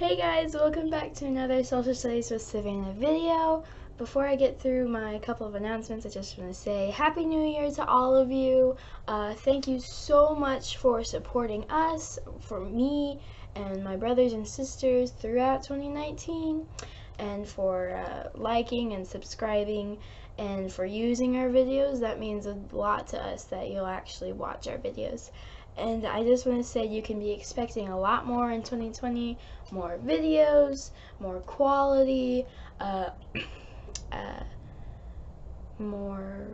guys, welcome back to another Social Studies with Savanna video. Before I get through my couple of announcements, I just want to say Happy New Year to all of you. Uh, thank you so much for supporting us, for me, and my brothers and sisters throughout 2019, and for uh, liking and subscribing, and for using our videos. That means a lot to us that you'll actually watch our videos and I just want to say you can be expecting a lot more in 2020 more videos more quality uh, uh, more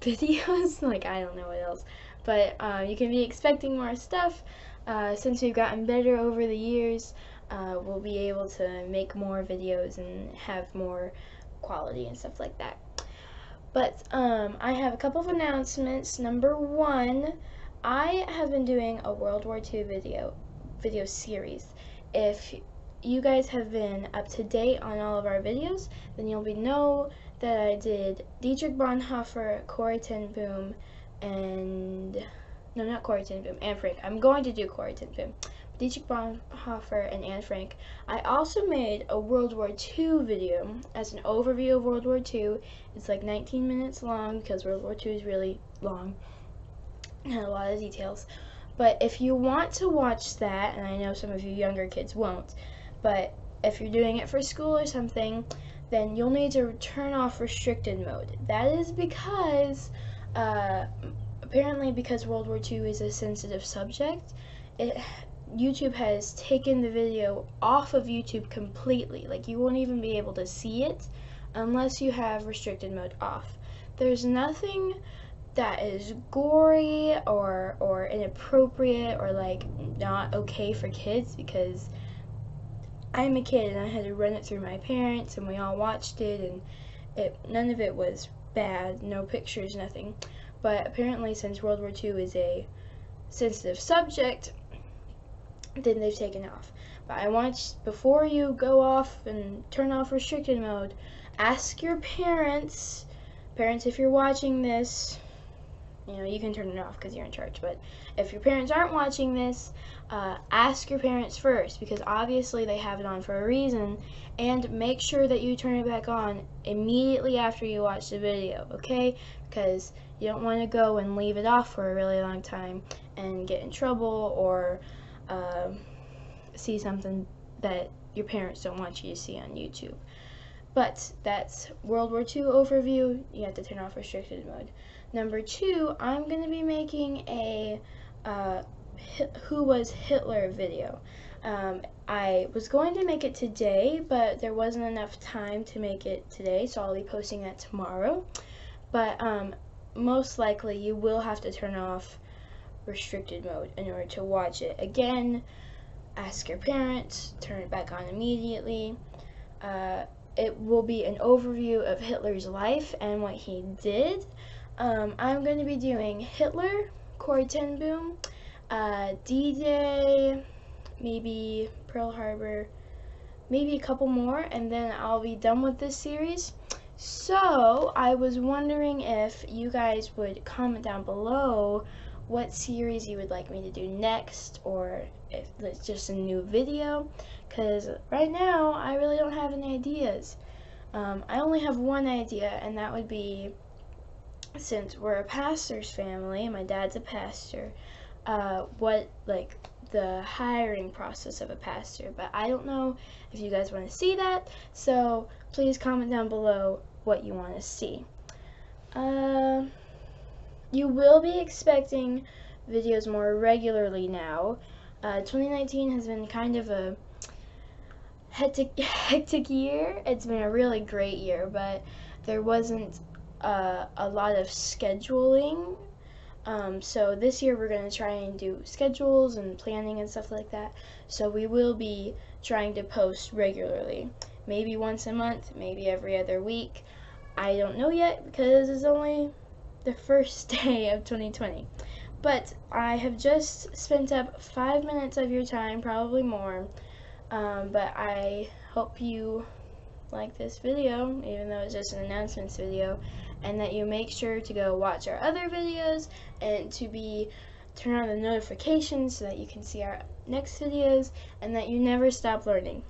videos. Like I don't know what else. But uh, you can be expecting more stuff. Uh, since we've gotten better over the years uh, we'll be able to make more videos and have more quality and stuff like that but um, I have a couple of announcements. Number one, I have been doing a World War II video video series. If you guys have been up to date on all of our videos, then you'll be know that I did Dietrich Bonhoeffer, Corrie ten Boom, and no, not Corrie ten Boom, Anne Frank. I'm going to do Corrie ten Boom. Dietrich Bonhoeffer and Anne Frank. I also made a World War II video as an overview of World War II. It's like 19 minutes long because World War II is really long and a lot of details. But if you want to watch that, and I know some of you younger kids won't, but if you're doing it for school or something, then you'll need to turn off restricted mode. That is because, uh, apparently because World War II is a sensitive subject, it YouTube has taken the video off of YouTube completely. Like you won't even be able to see it unless you have restricted mode off. There's nothing that is gory or or inappropriate or like not okay for kids because I'm a kid and I had to run it through my parents and we all watched it and it none of it was bad, no pictures, nothing. But apparently since World War II is a sensitive subject, then they've taken off. But I want, before you go off and turn off restricted mode, ask your parents, parents if you're watching this, you know, you can turn it off because you're in charge, but if your parents aren't watching this, uh, ask your parents first because obviously they have it on for a reason, and make sure that you turn it back on immediately after you watch the video, okay? Because you don't want to go and leave it off for a really long time and get in trouble or uh, see something that your parents don't want you to see on YouTube. But that's World War II overview. You have to turn off restricted mode. Number two, I'm going to be making a uh, Who Was Hitler video. Um, I was going to make it today, but there wasn't enough time to make it today, so I'll be posting that tomorrow. But um, most likely you will have to turn off restricted mode in order to watch it. Again, ask your parents, turn it back on immediately. Uh, it will be an overview of Hitler's life and what he did. Um, I'm going to be doing Hitler, Corrie ten Boom, uh, D-Day, maybe Pearl Harbor, maybe a couple more, and then I'll be done with this series. So, I was wondering if you guys would comment down below what series you would like me to do next or if it's just a new video because right now I really don't have any ideas. Um, I only have one idea and that would be since we're a pastor's family, my dad's a pastor, uh, what like the hiring process of a pastor, but I don't know if you guys want to see that, so please comment down below what you want to see. Uh, you will be expecting videos more regularly now. Uh, 2019 has been kind of a hectic, hectic year. It's been a really great year, but there wasn't uh, a lot of scheduling. Um, so this year we're going to try and do schedules and planning and stuff like that. So we will be trying to post regularly. Maybe once a month, maybe every other week. I don't know yet because it's only the first day of 2020. But I have just spent up five minutes of your time, probably more. Um, but I hope you like this video, even though it's just an announcements video, and that you make sure to go watch our other videos and to be turn on the notifications so that you can see our next videos and that you never stop learning.